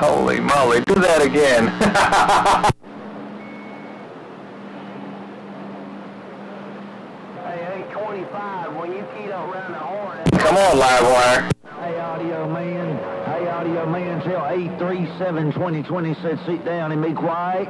Holy moly, do that again. Come on, Livewire. Hey, audio man. Hey, audio man, tell 837 2020 said sit down and be quiet.